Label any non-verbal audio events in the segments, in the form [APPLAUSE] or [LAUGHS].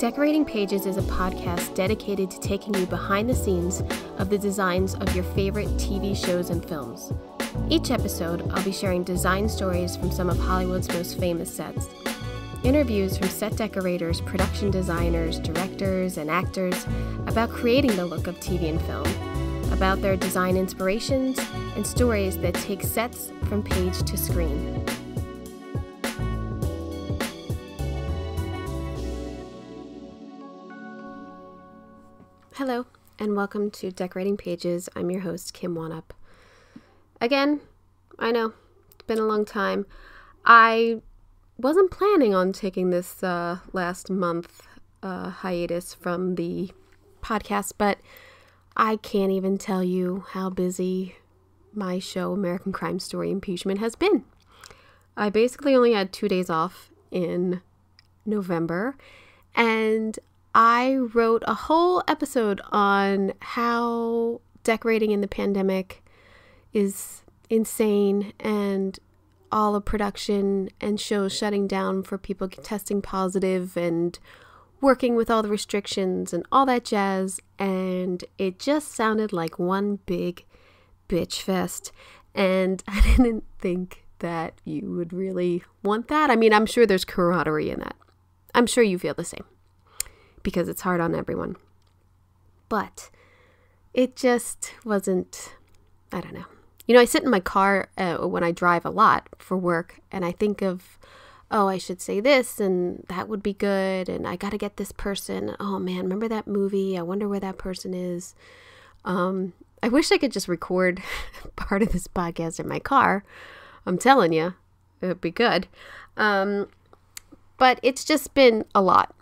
Decorating Pages is a podcast dedicated to taking you behind the scenes of the designs of your favorite TV shows and films. Each episode, I'll be sharing design stories from some of Hollywood's most famous sets. Interviews from set decorators, production designers, directors, and actors about creating the look of TV and film, about their design inspirations, and stories that take sets from page to screen. And welcome to Decorating Pages. I'm your host, Kim Wannop. Again, I know, it's been a long time. I wasn't planning on taking this uh, last month uh, hiatus from the podcast, but I can't even tell you how busy my show, American Crime Story Impeachment, has been. I basically only had two days off in November, and I wrote a whole episode on how decorating in the pandemic is insane and all of production and shows shutting down for people testing positive and working with all the restrictions and all that jazz. And it just sounded like one big bitch fest. And [LAUGHS] I didn't think that you would really want that. I mean, I'm sure there's camaraderie in that. I'm sure you feel the same because it's hard on everyone. But it just wasn't, I don't know. You know, I sit in my car uh, when I drive a lot for work and I think of, oh, I should say this and that would be good. And I got to get this person. Oh man, remember that movie? I wonder where that person is. Um, I wish I could just record [LAUGHS] part of this podcast in my car. I'm telling you, it would be good. Um, but it's just been a lot.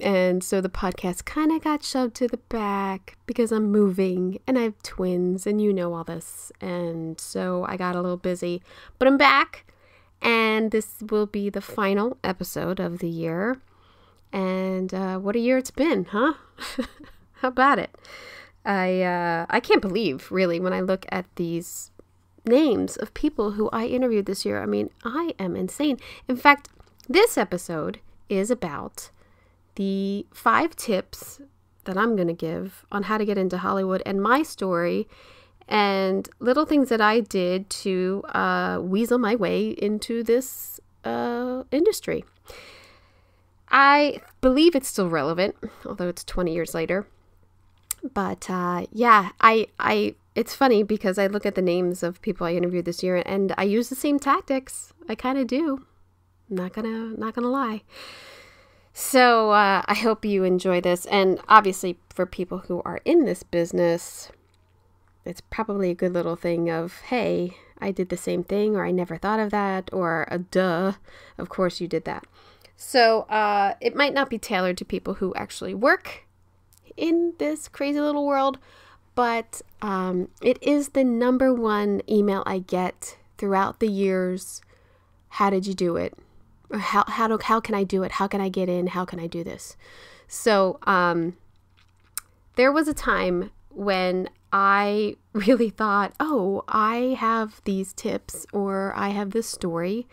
And so the podcast kind of got shoved to the back because I'm moving and I have twins and you know all this. And so I got a little busy, but I'm back and this will be the final episode of the year. And uh, what a year it's been, huh? [LAUGHS] How about it? I uh, I can't believe really when I look at these names of people who I interviewed this year. I mean, I am insane. In fact, this episode is about the five tips that I'm going to give on how to get into Hollywood and my story and little things that I did to uh, weasel my way into this uh, industry. I believe it's still relevant, although it's 20 years later. But uh, yeah, I, I, it's funny because I look at the names of people I interviewed this year and I use the same tactics. I kind of do. not gonna, not gonna lie. So uh, I hope you enjoy this. And obviously, for people who are in this business, it's probably a good little thing of, hey, I did the same thing, or I never thought of that, or a duh, of course you did that. So uh, it might not be tailored to people who actually work in this crazy little world, but um, it is the number one email I get throughout the years. How did you do it? How how do how can I do it? How can I get in? How can I do this? So um, there was a time when I [LAUGHS] really thought, oh, I have these tips or I have this story,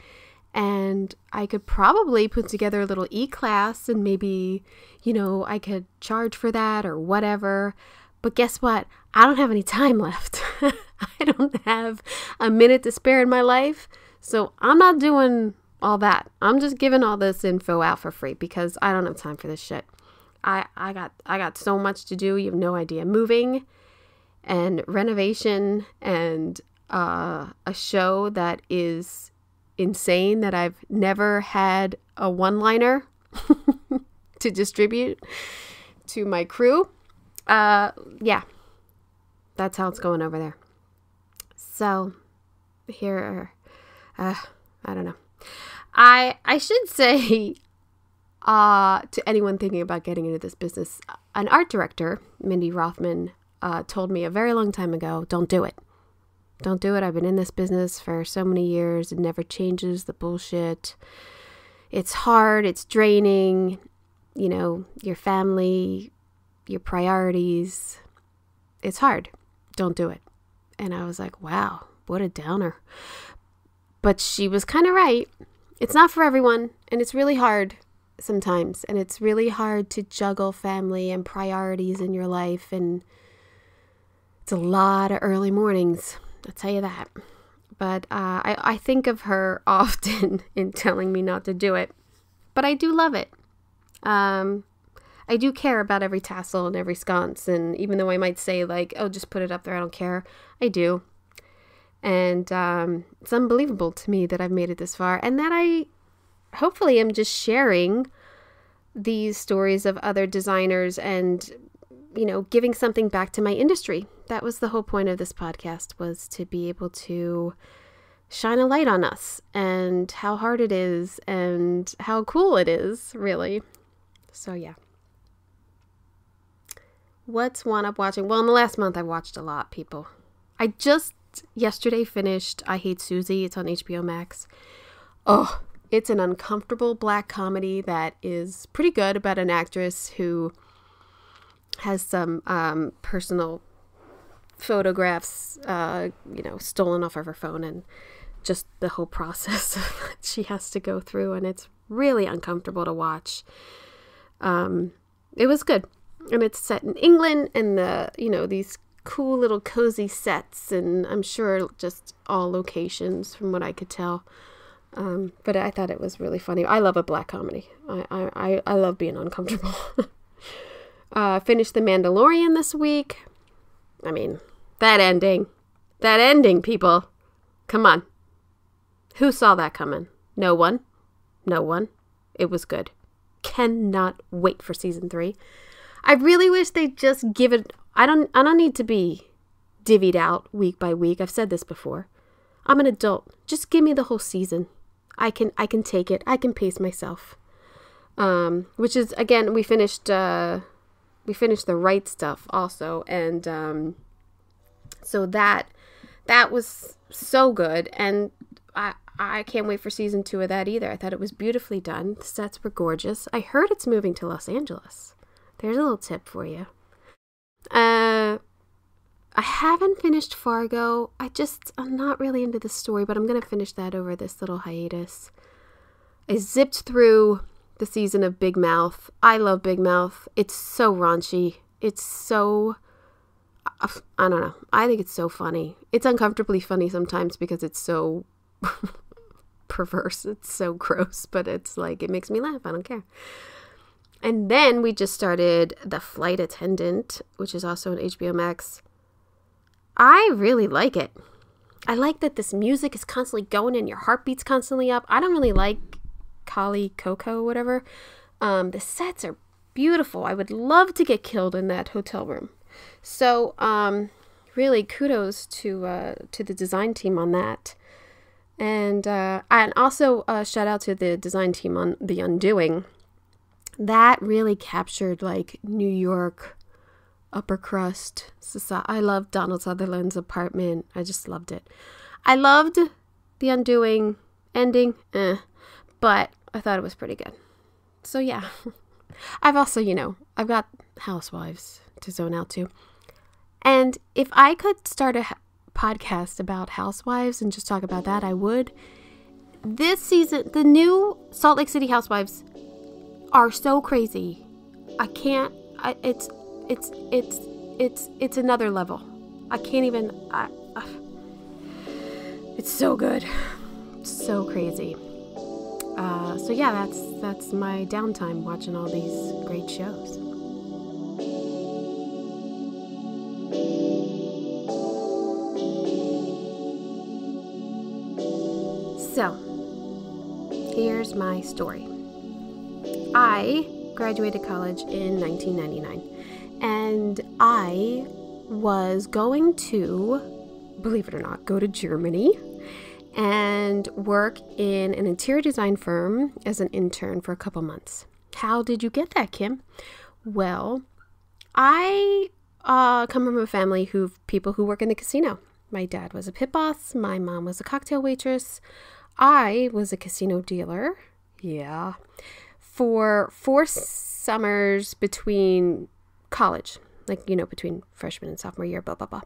and I could probably put together a little e class and maybe, you know, I could charge for that or whatever. But guess what? I don't have any time [LAUGHS] left. [LAUGHS] I don't have a minute to spare in my life. So I'm not doing all that. I'm just giving all this info out for free because I don't have time for this shit. I I got I got so much to do. You have no idea. Moving and renovation and uh, a show that is insane that I've never had a one-liner [LAUGHS] to distribute to my crew. Uh, yeah, that's how it's going over there. So here, uh, I don't know. I I should say [LAUGHS] uh, to anyone thinking about getting into this business, an art director, Mindy Rothman, uh, told me a very long time ago, don't do it. Don't do it. I've been in this business for so many years. It never changes the bullshit. It's hard, it's draining, you know, your family, your priorities. It's hard. Don't do it. And I was like, wow, what a downer. But she was kind of right. It's not for everyone, and it's really hard. sometimes, and it's really hard to juggle family and priorities in your life. And it's a lot of early mornings, I'll tell you that. But uh, I, I think of her [LAUGHS] often in telling me not to do it. But I do love it. Um, I do care about every tassel and every sconce. And even though I might say, like, oh, just put it up there, I don't care, I do. And um, it's unbelievable to me that I've made it this far and that I hopefully am just sharing these stories of other designers and you know giving something back to my industry. That was the whole point of this podcast was to be able to shine a light on us and how hard it is and how cool it is really. So yeah. What's Wannop watching? Well in the last month i've watched a lot people. I just yesterday finished i hate Suzie. it's on hbo max oh it's an uncomfortable black comedy that is pretty good about an actress who has some um, personal photographs, uh, you know, stolen off of her phone, and just the whole process [LAUGHS] that she has to go through, and it's really uncomfortable to watch. Um, it was good, and it's set in England, and the you know these cool little cozy sets, and I'm sure just all locations from what I could tell. Um, but I thought it was really funny. I love a black comedy. I I, I love being uncomfortable. [LAUGHS] uh, finished The Mandalorian this week. I mean, that ending. That ending, people. Come on. Who saw that coming? No one. No one. It was good. Cannot wait for season three. I really wish they'd just give it. I don't. I don't need to be divvied out week by week. I've said this before. I'm an adult. Just give me the whole season. I can I can take it. I can pace myself. Um, which is again we finished uh, we finished the right stuff also, and um, so that that was so good, and I I can't wait for season two of that either. I thought it was beautifully done. The sets were gorgeous. I heard it's moving to Los Angeles. There's a little tip for you. Uh, I haven't finished Fargo. I just, I'm not really into the story, but I'm going to finish that over this little hiatus. I zipped through the season of Big Mouth. I love Big Mouth. It's so raunchy. It's so, I don't know. I think it's so funny. It's uncomfortably funny sometimes because it's so [LAUGHS] perverse. It's so gross, but it's like, it makes me laugh. I don't care. And then we just started The Flight Attendant, which is also on HBO Max. I really like it. I like that this music is constantly going and your heartbeat's constantly up. I don't really like Kaley Cuoco, whatever. Um, the sets are beautiful. I would love to get killed in that hotel room. So, um, really, kudos to uh, to the design team on that, and uh, and also uh, shout out to the design team on The Undoing. That really captured like New York upper crust society. I loved Donald Sutherland's apartment. I just loved it. I loved The Undoing ending, eh, but I thought it was pretty good. So yeah, [LAUGHS] I've also, you know, I've got Housewives to zone out to. And if I could start a podcast about Housewives and just talk about that, I would. This season, the new Salt Lake City Housewives are so crazy. I can't. I, it's it's it's it's it's another level. I can't even. I, it's so good, so crazy. Uh, so yeah, that's that's my downtime watching all these great shows. So, here's my story. I graduated college in 1999 and I was going to, believe it or not, go to Germany and work in an interior design firm as an intern for a couple months. How did you get that, Kim? Well, I uh, come from a family who people who work in the casino. My dad was a pit boss. My mom was a cocktail waitress. I was a casino dealer. Yeah, for four summers between college, like, you know, between freshman and sophomore year, blah, blah, blah.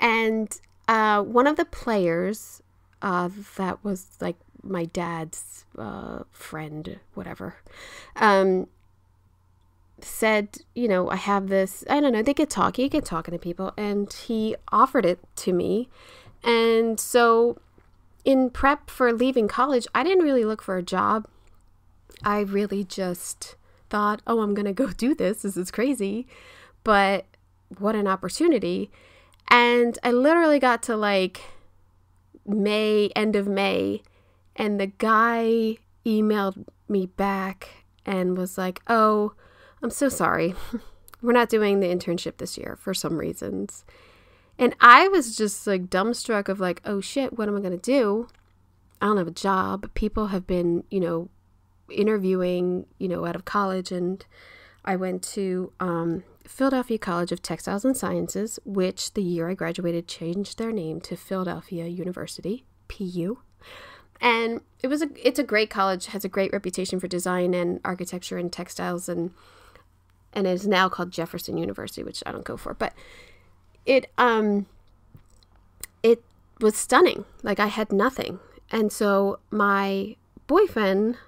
And uh, one of the players uh, that was like my dad's uh, friend, whatever, um, said, you know, I have this, I don't know, they get talking, you get talking to people, and he offered it to me. And so in prep for leaving college, I didn't really look for a job. I really just thought, oh, I'm going to go [LAUGHS] do this. This is crazy. But what an opportunity. And I literally got to like May, end of May, and the guy emailed me back and was like, oh, I'm so sorry. [LAUGHS] We're not doing the internship this year for some reasons. And I was just like dumbstruck of like, oh shit, what am I going to do? I don't have a job. People have been, you know, interviewing, you know, out of college and I went to um, Philadelphia College of Textiles and Sciences, which the year I graduated changed their name to Philadelphia University, PU. And it was a it's a great college, has a great reputation for design and architecture and textiles and and is now called Jefferson University, which I don't go for, but it um it was stunning. Like I had nothing. And so my boyfriend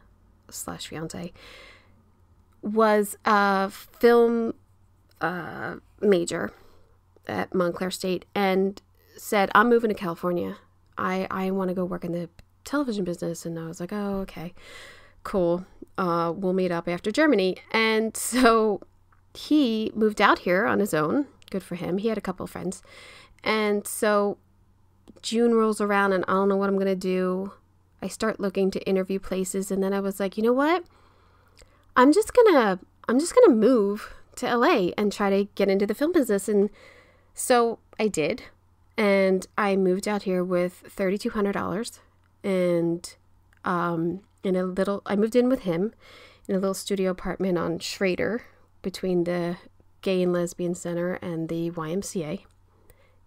slash fiance was a film uh, major at Montclair State and said, I'm moving to California. I, I want to go work in the television business. And I was like, oh, okay, cool. Uh, we'll meet up after Germany. And so he moved out here on his own. Good for him. He had a couple of friends. And so June rolls around and I don't know what I'm going to do. I start looking to interview places. And then I was like, you know what? I'm just to, I'm just to move to LA and try to get into the film business. And so I did. And I moved out here with $3,200 and um, in a little, I moved in with him in a little studio apartment on Schrader between the Gay and Lesbian Center and the YMCA.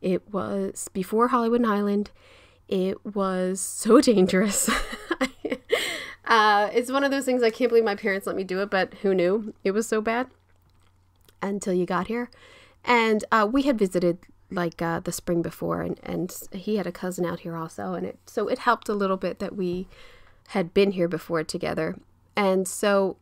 It was before Hollywood and Highland. It was so [LAUGHS] dangerous. uh, it's one of those things I can't believe my parents let me do it, but who knew it was so bad? until you got here. And uh, we had visited like uh, the spring before, and, and he had a cousin out here also, and it so it helped a little bit that we had been here before together. And so,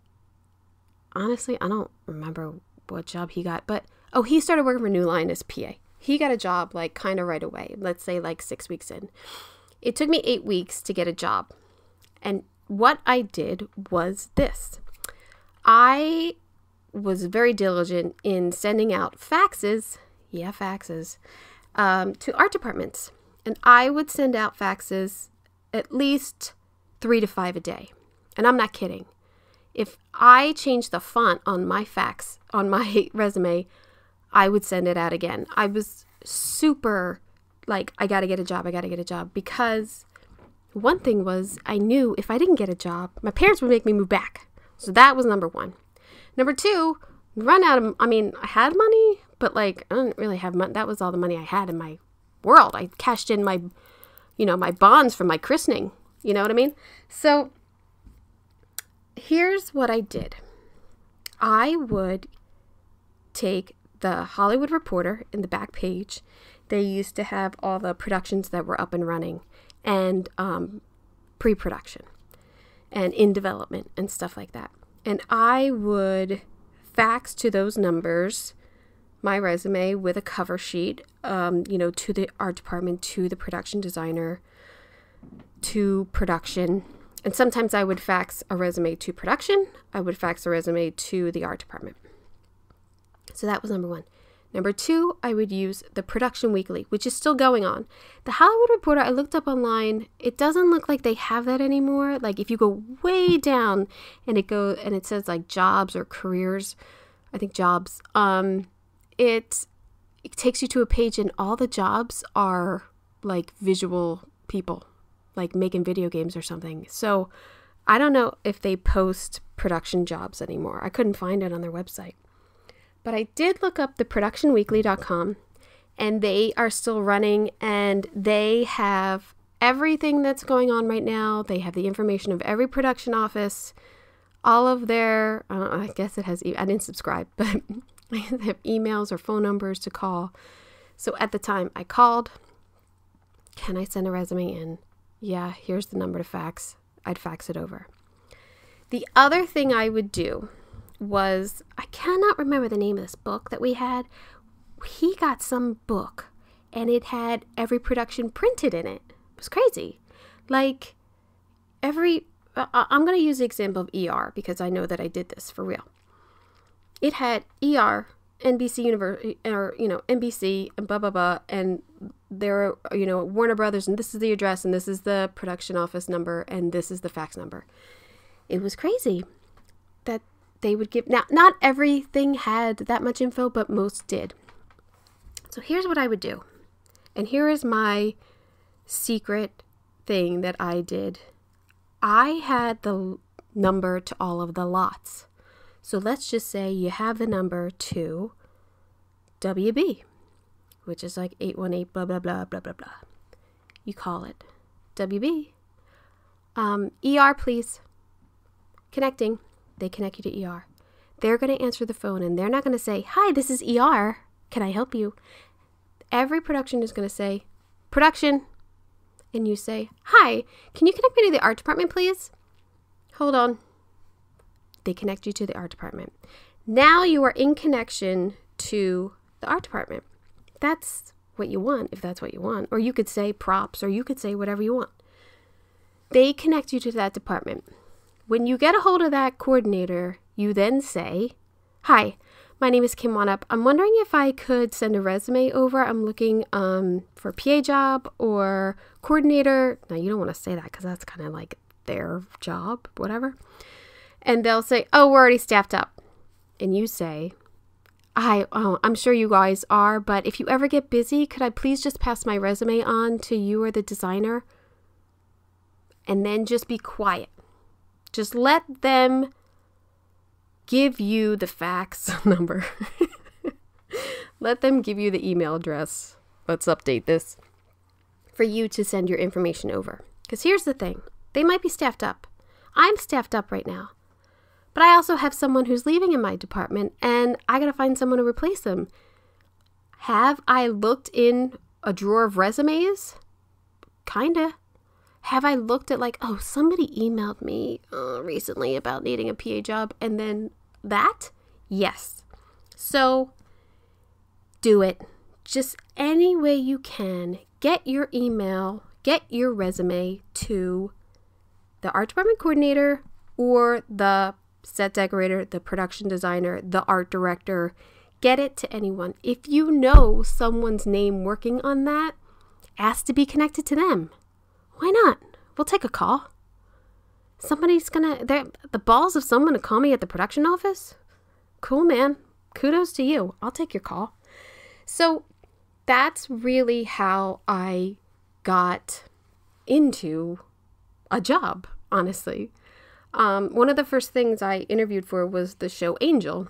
honestly, I don't remember what job he got, but oh, he started working for New Line as PA. He got a job like kind of right away. Let's say like six weeks in. It took me eight weeks to get a job, and what I did was this. I was very diligent in sending out faxes, yeah, faxes, um, to art departments. And I would send out faxes at least three to five a day. And I'm not kidding. If I changed the font on my fax, on my [LAUGHS] resume, I would send it out again. I was super like, I gotta get a job, I gotta get a job. Because one thing was, I knew if I didn't get a job, my parents would make me move back. So that was number one. Number two, run out of, I mean, I had money, but like, I didn't really have money. That was all the money I had in my world. I cashed in my, you know, my bonds from my christening. You know what I mean? So here's what I did I would take the Hollywood Reporter in the back page. They used to have all the productions that were up and running and um, pre production and in development and stuff like that. And I would fax to those numbers my resume with a cover sheet, um, you know, to the art department, to the production designer, to production. And sometimes I would fax a resume to production, I would fax a resume to the art department. So that was number one. Number two, I would use the Production Weekly, which is still going on. The Hollywood Reporter, I looked up online. It doesn't look like they have that anymore. Like if you go way down and it go and it says like jobs or careers, I think jobs. Um, it it takes you to a page and all the jobs are like visual people, like making video games or something. So I don't know if they post production jobs anymore. I couldn't find it on their website. But I did look up the productionweekly.com and they are still running and they have everything that's going on right now. They have the information of every production office, all of their, I, know, I guess it has, I didn't subscribe, [LAUGHS] but they have emails or phone numbers to call. So at the time I called, can I send a resume in? Yeah, here's the number to fax. I'd fax it over. The other thing I would do was I cannot remember the name of this book that we had. He got some book and it had every production printed in it. It was crazy. Like every uh, I'm going to use the example of ER because I know that I did this for real. It had ER, NBC Universal, or you know NBC and blah blah blah, and there are you know Warner Brothers, and this is the address, and this is the production office number, and this is the fax number. It was crazy they would give. Now, not everything had that much info, but most did. So here's what I would do, and here is my secret thing that I did I had the number to all of the lots. So let's just say you have the number to WB, which is like 818 blah blah blah blah blah blah. You call it WB. Um, ER, please. Connecting. They connect you to ER. They're going to answer the phone and they're not going to say, Hi, this is ER. Can I help you? Every production is going to say, Production, and you say, Hi, can you connect me to the art department, please? Hold on. They connect you to the art department. Now you are in connection to the art department. That's what you want, if that's what you want. Or you could say props, or you could say whatever you want. They connect you to that department. When you get a hold of that coordinator, you then say, Hi, my name is Kim Wannop. I'm wondering if I could send a resume over. I'm looking um, for PA job or coordinator. Now, you don't want to say that because that's kind of like their job, whatever. And they'll say, Oh, we're already staffed up. And you say, I, oh, I'm sure you guys are, but if you ever get busy, could I please just pass my resume on to you or the designer? And then just be quiet. Just let them give you the fax [LAUGHS] number. Let them give you the email address. Let's update this for you to send your information over. Because here's the thing they might be staffed up. I'm staffed up right now. But I also have someone who's leaving in my department and I got to find someone to replace them. Have I looked in a drawer of resumes? Kinda. Have I looked at like, oh, somebody emailed me uh, recently about needing a PA job and then that? Yes. So do it. Just any way you can. Get your email, get your resume to the art department coordinator or the set decorator, the production designer, the art director. Get it to anyone. If you know someone's name working on that, ask to be connected to them. Why not? We'll take a call. Somebody's gonna the balls of someone to call me at the production office? Cool man. Kudos to you. I'll take your call. So that's really how i got into a job honestly. Um, one of the first things i interviewed for was the show angel.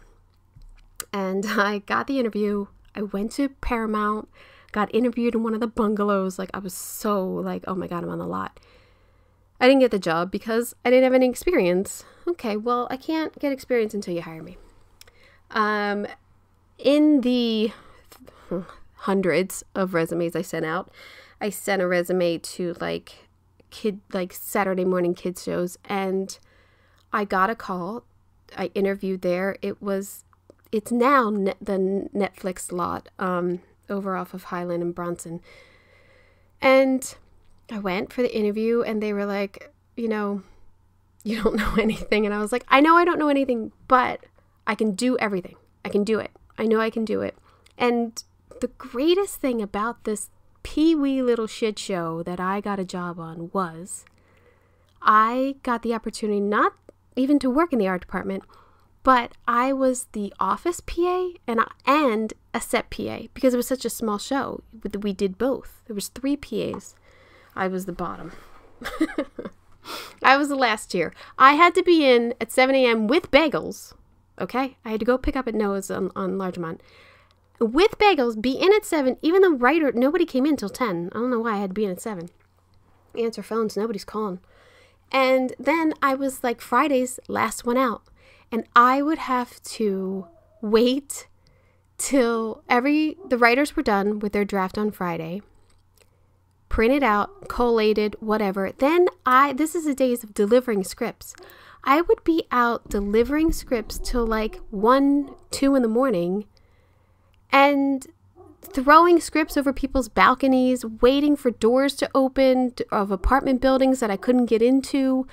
And [LAUGHS] i got the interview. I went to paramount got interviewed in one of the bungalows like i was so like oh my god i'm on the lot I didn't get the job because I didn't have any experience. Okay, well, I can't get experience until you hire me. Um, in the hundreds of resumes I sent out, I sent a resume to like kid like Saturday morning kids shows and I got a call. I interviewed there. It was it's now the Netflix lot um, over off of Highland and Bronson. And I went for the interview and they were like, you know, you don't [LAUGHS] know anything. And I was like, I know I don't know anything, but I can do everything. I can do it. I know I can do it. And the greatest thing about this pee wee little shit show that I got a job on was I got the opportunity not even to work in the art department, but I was the office PA and and a set PA because it was such a small show. We did both. There was three PAs. I was the bottom. [LAUGHS] I was the last tier. I had to be in at 7 a.m. with bagels. Okay? I had to go pick up at Noah's on, on Larchmont. With bagels, be in at 7, even the writer, nobody came in till 10. I don't know why I had to be in at 7. Answer phones, nobody's calling. And then I was like Friday's last one out. And I would have to wait till every the writers were done with their draft on Friday printed out, collated, whatever. Then I, this is the days of delivering scripts. I would be out delivering scripts till like one, two in the morning and throwing scripts over people's balconies, waiting for doors to open of apartment buildings that I couldn't get into,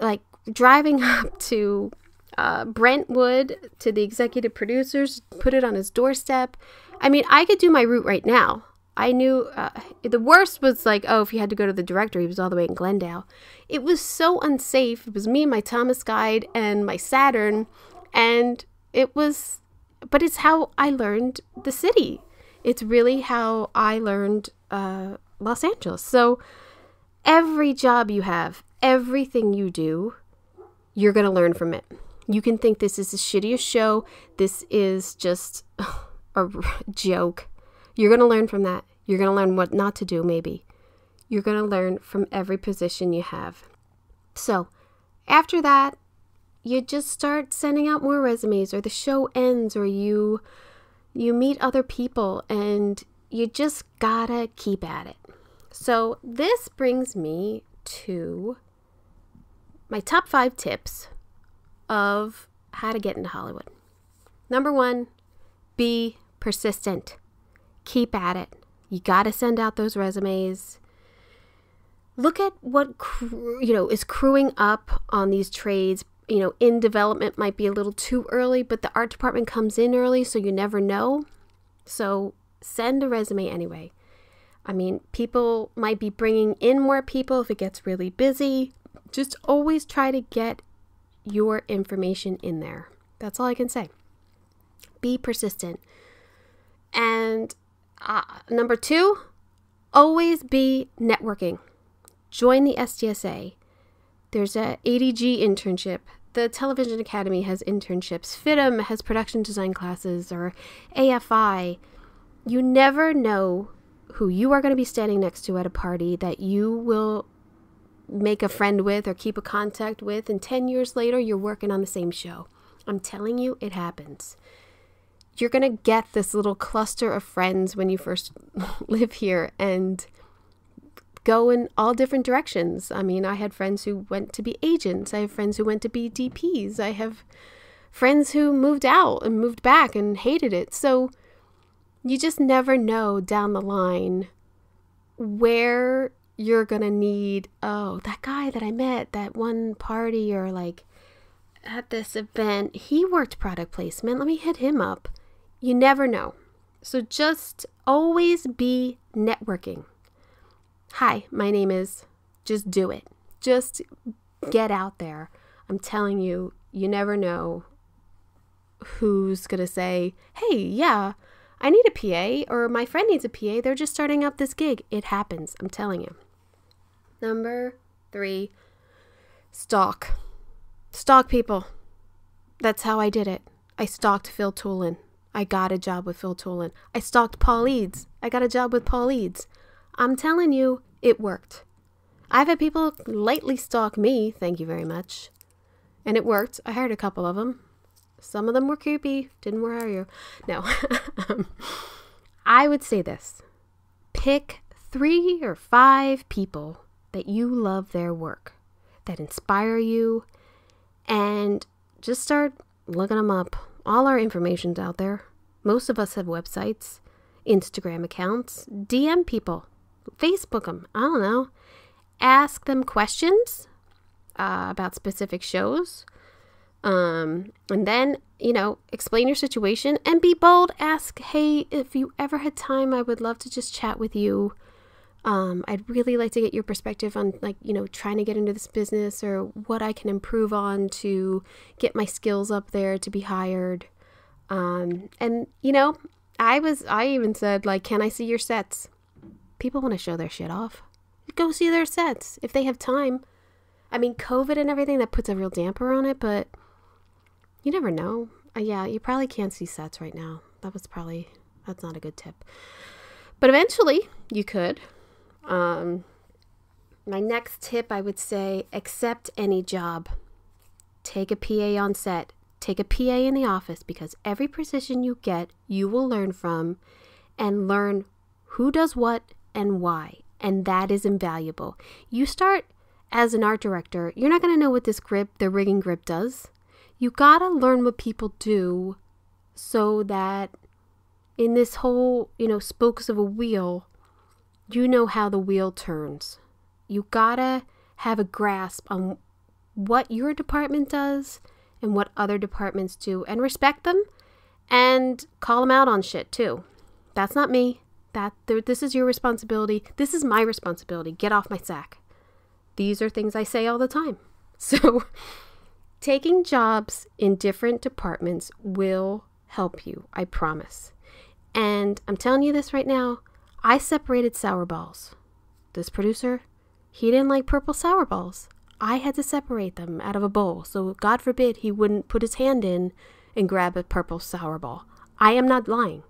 like driving [LAUGHS] up to uh, Brentwood to the executive producers, put it on his doorstep. I mean, I could do my route right now. I knew uh, the worst was like, oh, if you had to go to the director, he was all the way in Glendale. It was so unsafe. It was me, my Thomas Guide, and my Saturn. And it was, but it's how I learned the city. It's really how I learned uh, Los Angeles. So every job you have, everything you do, you're going to learn from it. You can think this is the shittiest show. This is just a joke. You're going to learn from that. You're going to learn what not to do, maybe. You're going to learn from every position you have. So, after that, you just start sending out more resumes or the show ends or you you meet other people and you just got to keep at it. So, this brings me to my top 5 tips of how to get into Hollywood. Number 1, be persistent. Keep at it. You got to send out those resumes. Look at what you know is crewing up on these trades. You know, in development might be a little too early, but the art department comes in early, so you never know. So send a resume anyway. I mean, people might be bringing in more people if it gets really busy. Just always try to get your information in there. That's all I can say. Be persistent. And uh, number two, always be networking. Join the SDSA. There's a ADG internship. The Television Academy has internships. FIDM has production design classes or AFI. You never know who you are going to be standing next to at a party that you will make a friend with or keep a contact with, and 10 years later, you're working on the same show. I'm telling you, it happens you're going to get this little cluster of friends when you first [LAUGHS] live here and go in all different directions. I mean, I had friends who went to be agents, I have friends who went to be DPs, I have friends who moved out and moved back and hated it. So you just never know down the line where you're to need, oh, that guy that I met, that one party or like at this event, he worked product placement. Let me hit him up. You never know. So just always be networking. Hi, my name is. Just do it. Just get out there. I'm telling you, you never know who's going to say, hey, yeah, I need a PA, or my friend needs a PA. They're just starting up this gig. It happens. I'm telling you. Number three, stalk. Stalk people. That's how I did it. I stalked Phil Tulin. I got a job with Phil Tulin. I stalked Paul Eads. I got a job with Paul Eads. I'm telling you, it worked. I've had people lightly stalk me, thank you very much. And it worked. I hired a couple of them. Some of them were creepy. Didn't hire you. No. [LAUGHS] I would say this pick three or five people that you love their work, that inspire you, and just start looking them up all our information's out there. Most of us have websites, Instagram accounts. DM people, Facebook them. I don't know. Ask them questions uh, about specific shows. Um, and then, you know, explain your situation and be bold. Ask, hey, if you ever had time, I would love to just chat with you. Um, I'd really like to get your perspective on, like, you know, trying to get into this business or what I can improve on to get my skills up there to be hired. Um, and, you know, I was, I even said, like, can I see your sets? People want to show their shit off. Go see their sets if they have time. I mean, COVID and everything, that puts a real damper on it, but you never know. Uh, yeah, you probably can't see sets right now. That was probably, that's not a good tip. But eventually, you could. Um, my next tip, I would say accept any job. Take a PA on set. Take a PA in the office because every position you get, you will learn from and learn who does what and why. and that is invaluable. You start as an art director, you're not going to know what this grip, the rigging grip does. You got to learn what people do so that in this whole, you know, spokes of a wheel, you know how the wheel turns. You got to have a grasp on what your department does and what other departments do and respect them and call them out on shit too. That's not me. That this is your responsibility. This is my responsibility. Get off my sack. These are things I say all the time. [LAUGHS] So, taking jobs in different departments will help you, I promise. And I'm telling you this right now, I separated sour balls. This producer, he didn't like purple sour balls. I had to separate them out of a bowl, so God forbid he wouldn't put his hand in and grab a purple sour ball. I am not lying.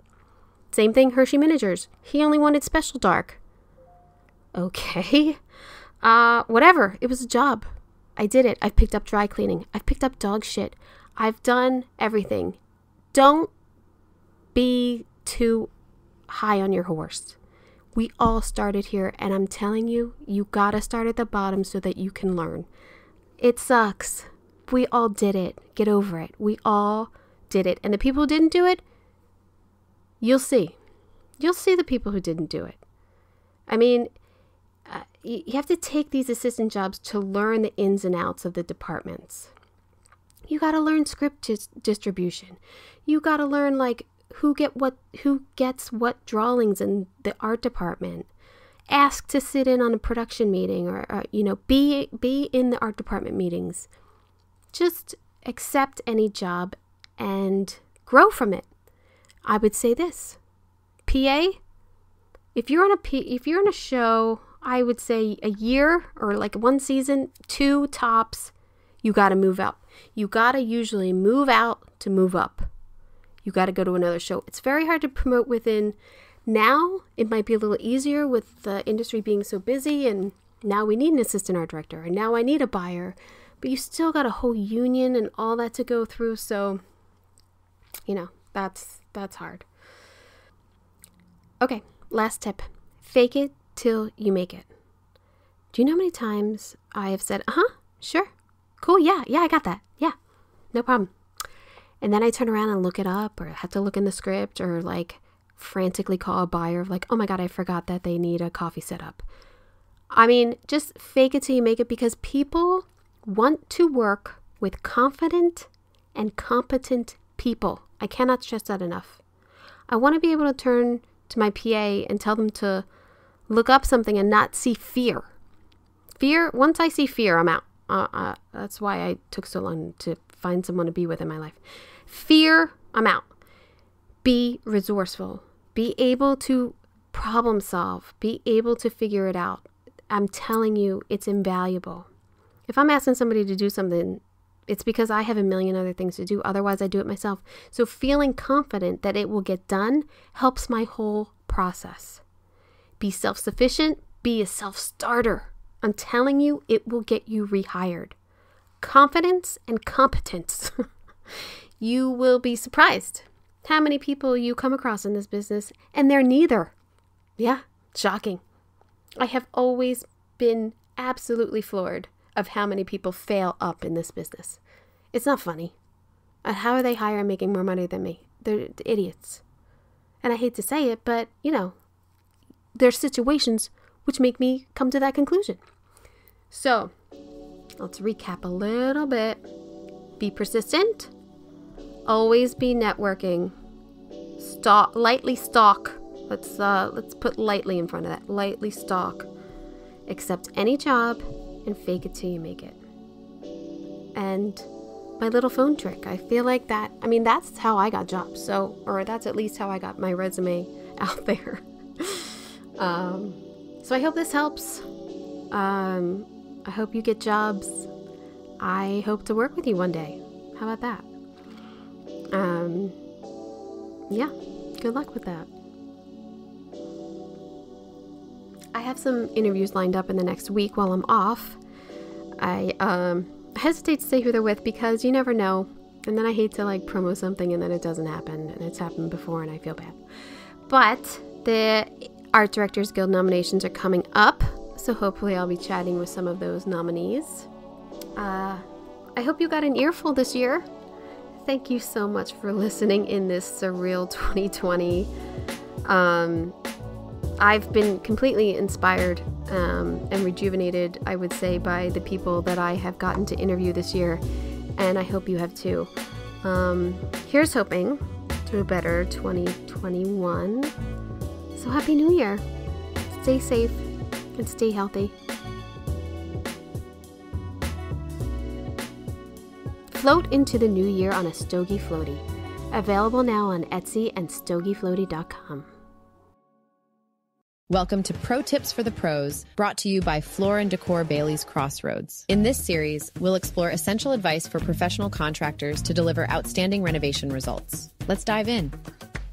Same thing, Hershey Miniatures. He only wanted special dark. Okay. Uh, whatever. It was a job. I did it. I've picked up dry cleaning. I've picked up dog shit. I've done everything. Don't be too high on your horse. We all started here, and I'm telling you, you gotta start at the bottom so that you can learn. It sucks. We all did it. Get over it. We all did it. And the people who didn't do it, you'll see. You'll see the people who didn't do it. I mean, uh, you have to take these assistant jobs to learn the ins and outs of the departments. You got to learn script dis- distribution. You got to learn like who get what who gets what drawings in the art department. Ask to sit in on a production meeting or, or you know be be in the art department meetings. Just accept any job and grow from it. I would say this. PA if you're on a P, if you're in a show I would say a year or like one season, two tops, you got to move up You got to usually move out to move up. You got to go to another show. It's very hard to promote within. Now, it might be a little easier with the industry being so busy, and now we need an assistant art director, and now I need a buyer. But you still got a whole union and all that to go through, so you know, that's that's hard. Okay, last tip. Fake it till you make it. Do you know how many times I have said, uh huh, sure, cool, yeah, yeah, I got that, yeah, no problem. And then I turn around and look it up, or have to look in the script, or like frantically call a buyer, of like, oh my God, I forgot that they need a coffee setup. I mean, just fake it till you make it because people want to work with confident and competent people. I cannot stress that enough. I want to be able to turn to my PA and tell them to look up something and not see fear. Fear, once I see fear, I'm out. Uh, uh, that's why I took so long to find someone to be with in my life. Fear, I'm out. Be resourceful. Be able to problem solve. Be able to figure it out. I'm telling you, it's invaluable. If I'm asking somebody to do something, it's because I have a million other things to do. Otherwise, I do it myself. So, feeling confident that it will get done helps my whole process. Be self sufficient, be a self starter. I'm telling you, it will get you rehired. Confidence and competence. [LAUGHS] you will be surprised how many people you come across in this business, and they're neither. Yeah, shocking. I have always been absolutely floored of how many people fail up in this business. It's not funny. Uh, how are they higher and making more money than me? They're idiots. And I hate to say it, but you know, there's situations which make me come to that conclusion. So, let's recap a little bit. Be persistent. Always be networking. Stalk lightly stalk. Let's uh let's put lightly in front of that. Lightly stalk. Accept any job and fake it till you make it. And my little phone trick. I feel like that I mean that's how I got jobs. So or that's at least how I got my resume [LAUGHS] out there. [LAUGHS] Um, so I hope this helps. Um, I hope you get jobs. I hope to work with you one day. How about that? Um, yeah, good luck with that. I have some interviews lined up in the next week while I'm off. I um, hesitate to say who they're with because you never know. And then I hate to like promo something and then it doesn't happen. And it's happened before and I feel bad. But the Art Directors Guild nominations are coming up, so hopefully I'll be chatting with some of those nominees. Uh, I hope you got an earful this year. Thank you so much for [LAUGHS] listening in this surreal 2020. Um, I've been completely inspired um, and rejuvenated, I would say, by the people that I have gotten to interview this year, and I hope you have too. Um, here's hoping to a better 2021. So, Happy New Year! Stay safe and stay healthy. Float into the new year on a Stogie Floaty. Available now on Etsy and stogiefloaty.com. Welcome to Pro Tips for the Pros, brought to you by Floor and Decor Bailey's Crossroads. In this series, we'll explore essential advice for professional contractors to deliver outstanding renovation results. Let's dive in.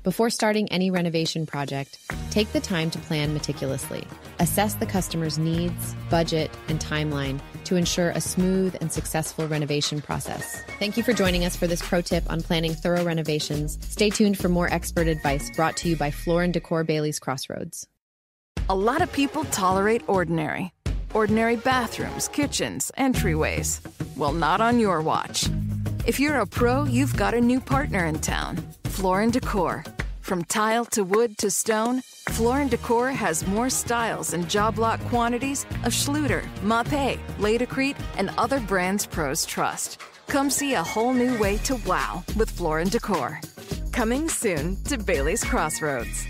Before starting any renovation project, take the time to plan meticulously. Assess the customer's needs, budget, and timeline to ensure a smooth and successful renovation process. Thank you for joining us for this pro tip on planning thorough renovations. Stay tuned for more expert advice brought to you by Floor and Decor Bailey's Crossroads. A lot of people tolerate ordinary. Ordinary bathrooms, kitchens, entryways. Well, not on your watch. If you're a pro, you've got a new partner in town Floor and Decor. From tile to wood to stone, Floor and Decor has more styles and job lot quantities of Schluter, Mapei, Laticrete, and other brands pros trust. Come see a whole new way to wow with Floor and Decor. Coming soon to Bailey's Crossroads.